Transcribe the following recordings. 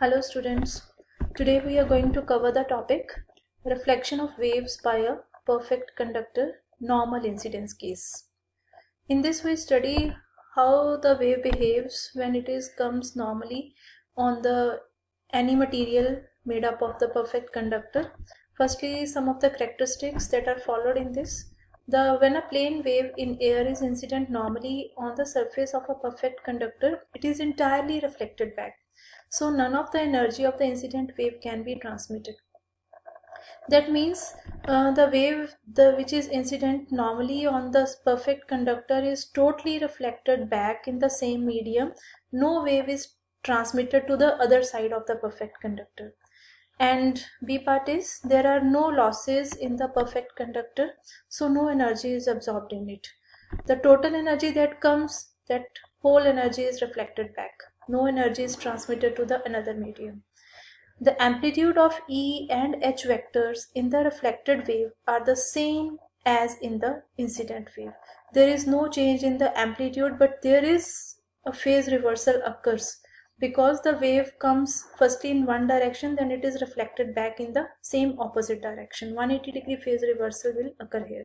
Hello students. Today we are going to cover the topic reflection of waves by a perfect conductor normal incidence case. In this we study how the wave behaves when it is comes normally on the any material made up of the perfect conductor. Firstly some of the characteristics that are followed in this. The when a plane wave in air is incident normally on the surface of a perfect conductor, it is entirely reflected back so none of the energy of the incident wave can be transmitted. That means uh, the wave the which is incident normally on the perfect conductor is totally reflected back in the same medium. No wave is transmitted to the other side of the perfect conductor. And b part is there are no losses in the perfect conductor so no energy is absorbed in it. The total energy that comes that whole energy is reflected back no energy is transmitted to the another medium. The amplitude of E and H vectors in the reflected wave are the same as in the incident wave. There is no change in the amplitude but there is a phase reversal occurs because the wave comes firstly in one direction then it is reflected back in the same opposite direction 180 degree phase reversal will occur here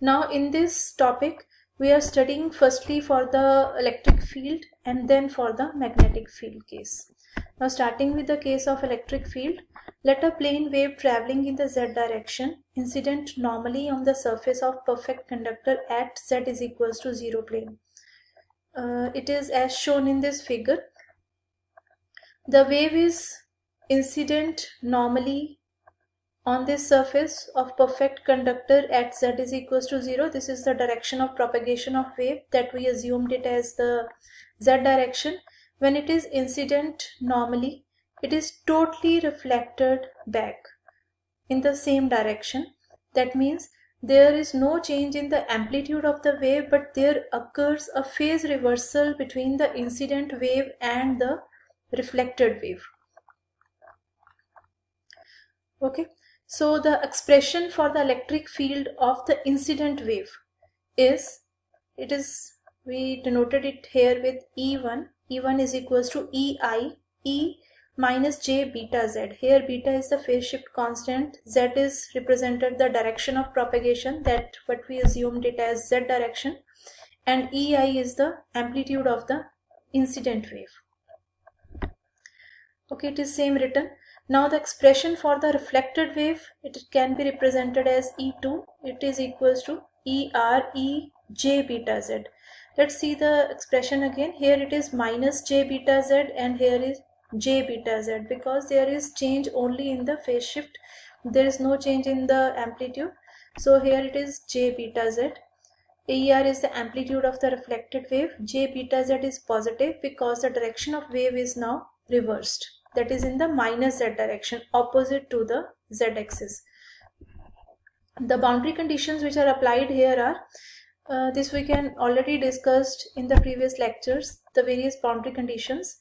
now in this topic we are studying firstly for the electric field and then for the magnetic field case. Now starting with the case of electric field, let a plane wave traveling in the z direction incident normally on the surface of perfect conductor at z is equals to 0 plane. Uh, it is as shown in this figure. The wave is incident normally on this surface of perfect conductor at z is equals to 0 this is the direction of propagation of wave that we assumed it as the z direction. When it is incident normally it is totally reflected back in the same direction. That means there is no change in the amplitude of the wave but there occurs a phase reversal between the incident wave and the reflected wave. Okay so the expression for the electric field of the incident wave is, it is, we denoted it here with E1. E1 is equals to EI, E minus J beta Z. Here beta is the phase shift constant, Z is represented the direction of propagation that what we assumed it as Z direction and EI is the amplitude of the incident wave. Okay, it is same written now the expression for the reflected wave, it can be represented as E2. It is equals to ER E J beta Z. Let's see the expression again. Here it is minus J beta Z and here is J beta Z because there is change only in the phase shift. There is no change in the amplitude. So here it is J beta Z. AER is the amplitude of the reflected wave. J beta Z is positive because the direction of wave is now reversed that is in the minus z direction opposite to the z axis. The boundary conditions which are applied here are uh, this we can already discussed in the previous lectures the various boundary conditions.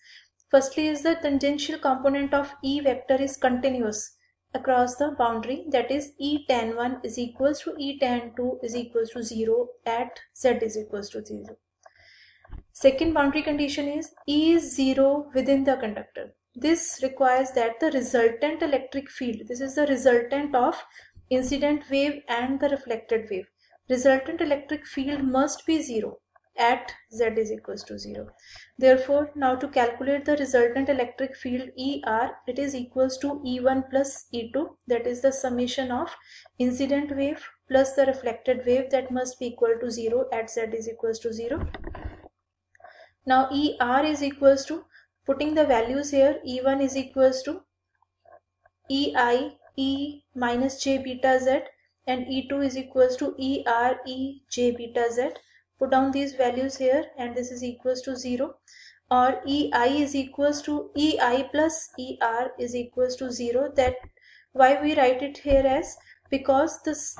Firstly is the tangential component of E vector is continuous across the boundary that is E tan 1 is equals to E tan 2 is equals to 0 at Z is equals to 0. Second boundary condition is E is 0 within the conductor. This requires that the resultant electric field, this is the resultant of incident wave and the reflected wave. Resultant electric field must be zero at z is equals to 0. Therefore, now to calculate the resultant electric field ER, it is equals to E1 plus E2 that is the summation of incident wave plus the reflected wave that must be equal to 0 at z is equals to 0. Now ER is equals to putting the values here e1 is equals to ei e minus j beta z and e2 is equals to er e j beta z. Put down these values here and this is equals to 0 or ei is equals to ei plus er is equals to 0 that why we write it here as? Because this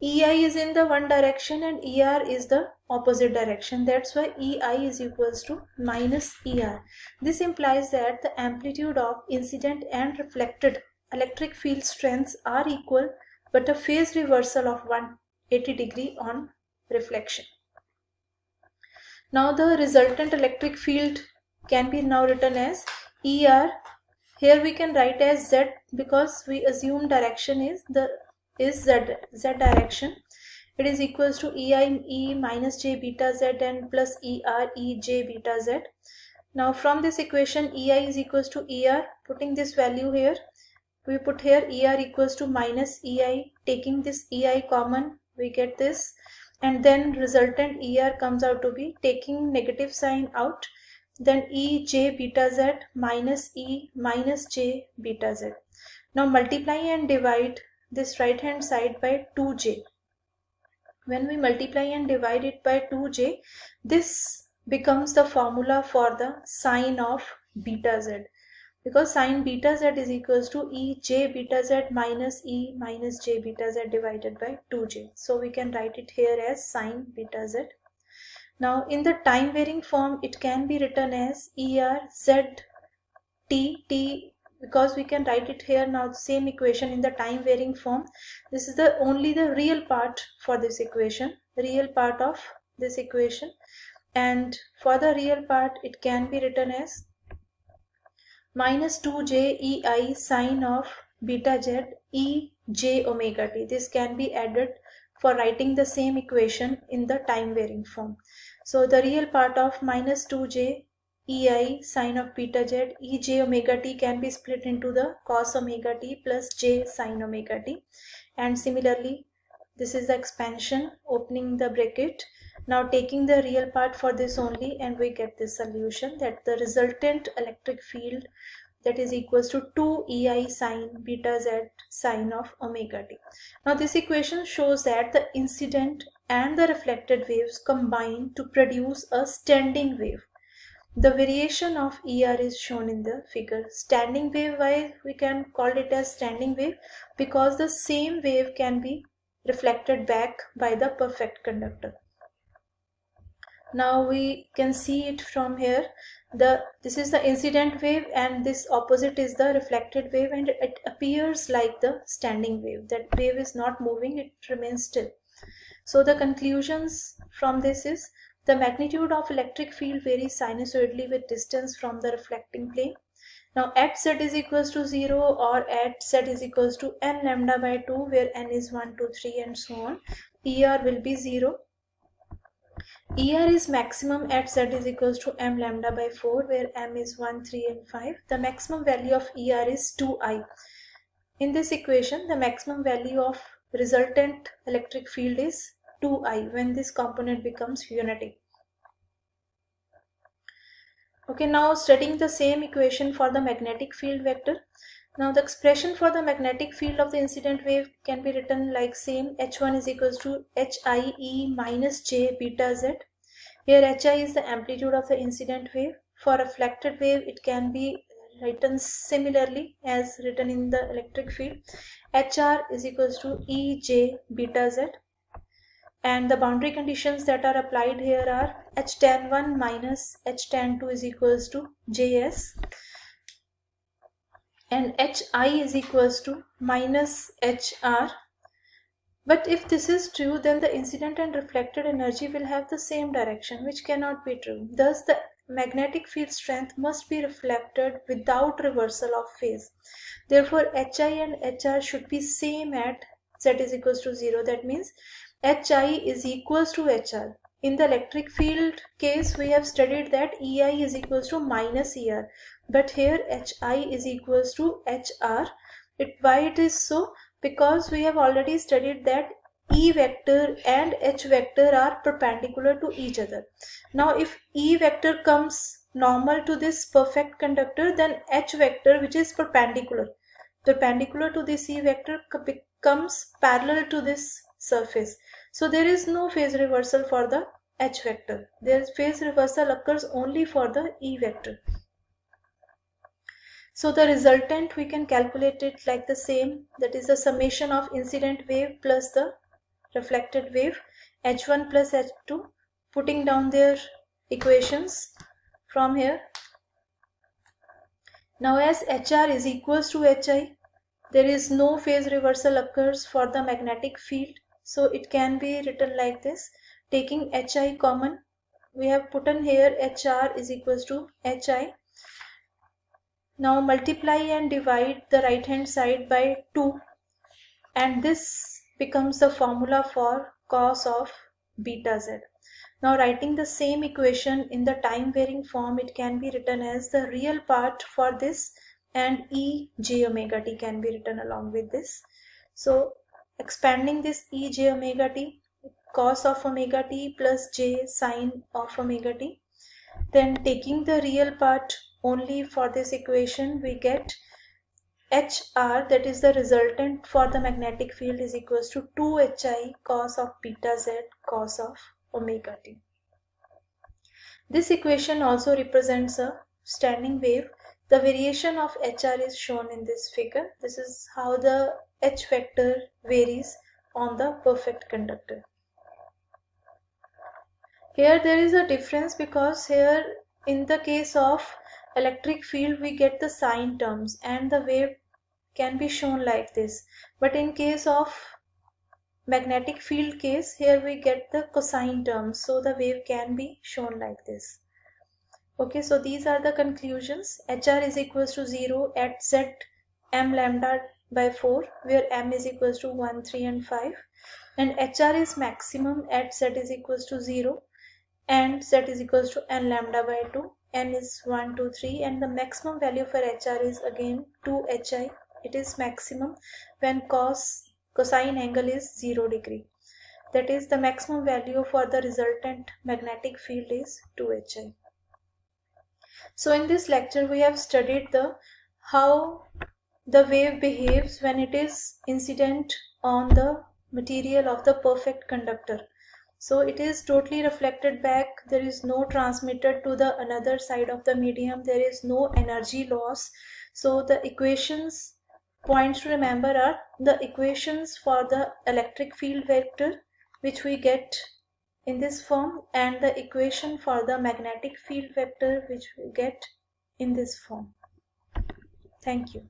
ei is in the one direction and er is the opposite direction. That's why ei is equals to minus er this implies that the amplitude of incident and reflected electric field strengths are equal but a phase reversal of 180 degree on reflection. Now the resultant electric field can be now written as er here we can write as z because we assume direction is the is z z direction. It is equals to ei e minus j beta z and plus er e j beta z. Now from this equation ei is equals to er putting this value here we put here er equals to minus ei taking this ei common we get this. And then resultant er comes out to be taking negative sign out. Then e j beta z minus e minus j beta z. Now multiply and divide this right hand side by 2j. When we multiply and divide it by 2j, this becomes the formula for the sine of beta z because sine beta z is equals to e j beta z minus e minus j beta z divided by 2j. So we can write it here as sine beta z now in the time varying form it can be written as ER Z T T because we can write it here now same equation in the time varying form. This is the only the real part for this equation, real part of this equation and for the real part it can be written as minus minus 2j e i sine of beta z e j omega t. This can be added for writing the same equation in the time varying form. So the real part of minus 2j ei sine of beta z ej omega t can be split into the cos omega t plus j sine omega t and similarly this is the expansion opening the bracket now taking the real part for this only and we get this solution that the resultant electric field that is equals to 2 ei sine beta z sine of omega t. Now this equation shows that the incident and the reflected waves combine to produce a standing wave. The variation of ER is shown in the figure. Standing wave, why we can call it as standing wave? Because the same wave can be reflected back by the perfect conductor. Now we can see it from here the this is the incident wave and this opposite is the reflected wave and it appears like the standing wave that wave is not moving it remains still so the conclusions from this is the magnitude of electric field varies sinusoidally with distance from the reflecting plane now at z is equals to 0 or at z is equals to n lambda by 2 where n is 1 2 3 and so on er will be 0 ER is maximum at Z is equals to m lambda by 4 where m is 1, 3 and 5. The maximum value of ER is 2i. In this equation the maximum value of resultant electric field is 2i when this component becomes unity. Okay now studying the same equation for the magnetic field vector. Now the expression for the magnetic field of the incident wave can be written like same h1 is equals to HIE minus j beta z here Hi is the amplitude of the incident wave. For reflected wave, it can be written similarly as written in the electric field. HR is equals to Ej beta z. And the boundary conditions that are applied here are H tan 1 minus H tan 2 is equals to Js. And Hi is equals to minus Hr but if this is true, then the incident and reflected energy will have the same direction, which cannot be true. Thus, the magnetic field strength must be reflected without reversal of phase. Therefore, Hi and Hr should be same at Z is equals to 0. That means Hi is equals to Hr. In the electric field case, we have studied that Ei is equals to minus Er. But here Hi is equals to Hr. It, why it is so? because we have already studied that E vector and H vector are perpendicular to each other. Now if E vector comes normal to this perfect conductor then H vector which is perpendicular perpendicular to this E vector becomes parallel to this surface. So there is no phase reversal for the H vector. There is phase reversal occurs only for the E vector. So the resultant we can calculate it like the same that is the summation of incident wave plus the reflected wave h1 plus h2 putting down their equations from here. Now as HR is equals to HI there is no phase reversal occurs for the magnetic field so it can be written like this taking HI common we have put in here HR is equals to HI now multiply and divide the right hand side by 2 and this becomes the formula for cos of beta z. Now writing the same equation in the time varying form it can be written as the real part for this and e j omega t can be written along with this. So expanding this e j omega t cos of omega t plus j sine of omega t then taking the real part only for this equation we get HR that is the resultant for the magnetic field is equals to 2 Hi cos of beta z cos of omega t. This equation also represents a standing wave. The variation of HR is shown in this figure. This is how the H vector varies on the perfect conductor. Here there is a difference because here in the case of electric field we get the sine terms and the wave can be shown like this but in case of magnetic field case here we get the cosine terms so the wave can be shown like this okay so these are the conclusions. Hr is equals to 0 at z m lambda by 4 where m is equals to 1 3 and 5 and hr is maximum at z is equals to 0 and z is equals to n lambda by 2 n is 1 2 3 and the maximum value for hr is again 2 hi it is maximum when cos cosine angle is 0 degree. That is the maximum value for the resultant magnetic field is 2 hi so in this lecture we have studied the how the wave behaves when it is incident on the material of the perfect conductor. So it is totally reflected back. There is no transmitted to the another side of the medium. There is no energy loss. So the equations points to remember are the equations for the electric field vector which we get in this form and the equation for the magnetic field vector which we get in this form. Thank you